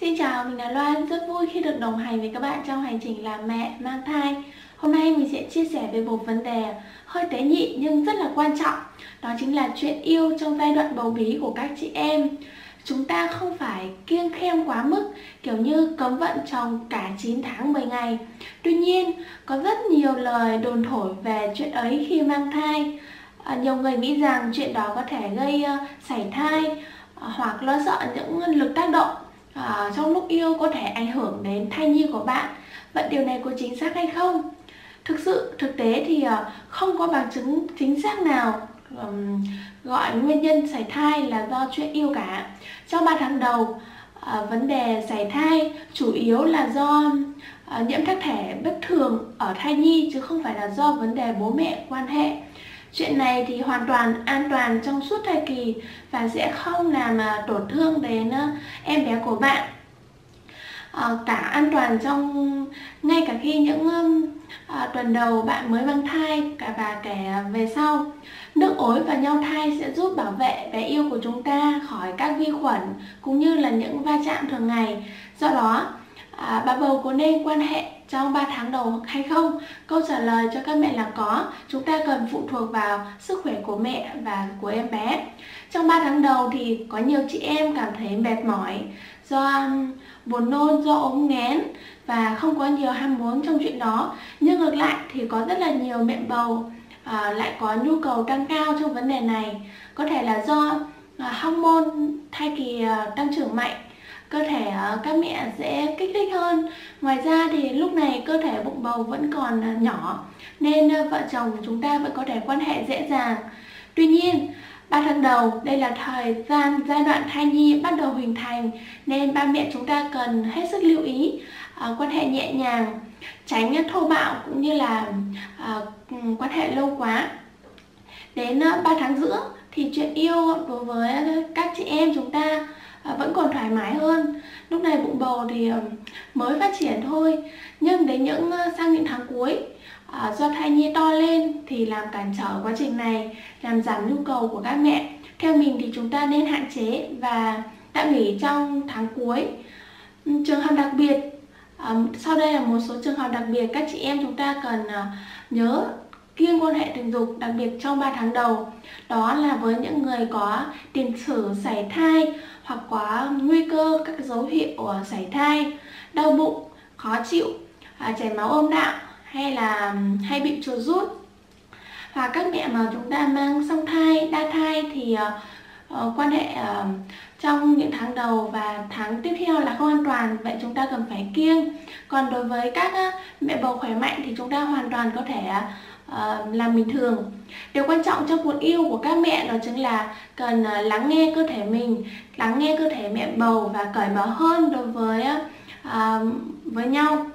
Xin chào, mình là Loan, rất vui khi được đồng hành với các bạn trong hành trình làm mẹ, mang thai. Hôm nay mình sẽ chia sẻ về một vấn đề hơi tế nhị nhưng rất là quan trọng. Đó chính là chuyện yêu trong giai đoạn bầu bí của các chị em. Chúng ta không phải kiêng khem quá mức, kiểu như cấm vận chồng cả 9 tháng 10 ngày. Tuy nhiên, có rất nhiều lời đồn thổi về chuyện ấy khi mang thai. À, nhiều người nghĩ rằng chuyện đó có thể gây uh, sảy thai uh, hoặc lo sợ những lực tác động à, trong lúc yêu có thể ảnh hưởng đến thai nhi của bạn vậy điều này có chính xác hay không? Thực sự thực tế thì à, không có bằng chứng chính xác nào um, gọi nguyên nhân sảy thai là do chuyện yêu cả. Trong 3 tháng đầu à, vấn đề sảy thai chủ yếu là do à, nhiễm các thể bất thường ở thai nhi chứ không phải là do vấn đề bố mẹ quan hệ. Chuyện này thì hoàn toàn an toàn trong suốt thai kỳ và sẽ không làm à, tổn thương đến à, em bé của bạn. Ờ, cả an toàn trong ngay cả khi những à, tuần đầu bạn mới mang thai cả và kể về sau. Nước ối và nhau thai sẽ giúp bảo vệ bé yêu của chúng ta khỏi các vi khuẩn cũng như là những va chạm thường ngày. Do đó, à, bà bầu có nên quan hệ trong 3 tháng đầu hay không? Câu trả lời cho các mẹ là có. Chúng ta cần phụ thuộc vào sức khỏe của mẹ và của em bé. Trong 3 tháng đầu thì có nhiều chị em cảm thấy mệt mỏi do buồn nôn, do ốm nghén và không có nhiều ham muốn trong chuyện đó. Nhưng ngược lại thì có rất là nhiều mẹ bầu à, lại có nhu cầu tăng cao trong vấn đề này. Có thể là do à, hormone thai kỳ à, tăng trưởng mạnh cơ thể các mẹ sẽ kích thích hơn. Ngoài ra thì lúc này cơ thể bụng bầu vẫn còn à, nhỏ nên à, vợ chồng chúng ta vẫn có thể quan hệ dễ dàng. Tuy nhiên 3 tháng đầu đây là thời gian giai đoạn thai nhi bắt đầu hình thành nên ba mẹ chúng ta cần hết sức lưu ý à, quan hệ nhẹ nhàng tránh à, thô bạo cũng như là à, ừ, quan hệ lâu quá. Đến 3 tháng giữa thì chuyện yêu đối với các chị em chúng ta à, vẫn còn thoải mái hơn. Lúc này bụng bầu thì à, mới phát triển thôi. Nhưng đến những à, sang những tháng cuối do thai nhi to lên thì làm cản trở quá trình này, làm giảm nhu cầu của các mẹ. Theo mình thì chúng ta nên hạn chế và tạm nghỉ trong tháng cuối. Trường hợp đặc biệt sau đây là một số trường hợp đặc biệt các chị em chúng ta cần nhớ kiêng quan hệ tình dục đặc biệt trong 3 tháng đầu. Đó là với những người có tiền sử sảy thai hoặc có nguy cơ các dấu hiệu ờ, sảy thai đau bụng khó chịu à, chảy máu âm đạo hay là hay bị chuột rút. Và các mẹ mà chúng ta mang song thai đa thai thì uh, quan hệ uh, trong những tháng đầu và tháng tiếp theo là không an toàn vậy chúng ta cần phải kiêng. Còn đối với các uh, mẹ bầu khỏe mạnh thì chúng ta hoàn toàn có thể uh, Ờ, uh, làm bình thường điều quan trọng trong cuộc yêu của các mẹ đó chính là cần uh, lắng nghe cơ thể mình lắng nghe cơ thể mẹ bầu và cởi mở hơn đối với uh, với nhau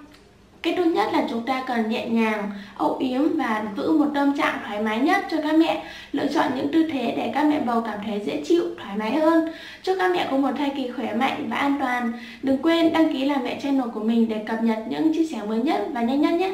cái tốt nhất là chúng ta cần nhẹ nhàng, âu yếm và giữ một tâm trạng thoải mái nhất cho các mẹ. Lựa chọn những tư thế để các mẹ bầu cảm thấy dễ chịu, thoải mái hơn. Chúc các mẹ có một thai kỳ khỏe mạnh và an toàn. Đừng quên đăng ký làm mẹ channel của mình để cập nhật những chia sẻ mới nhất và nhanh nhất nhé.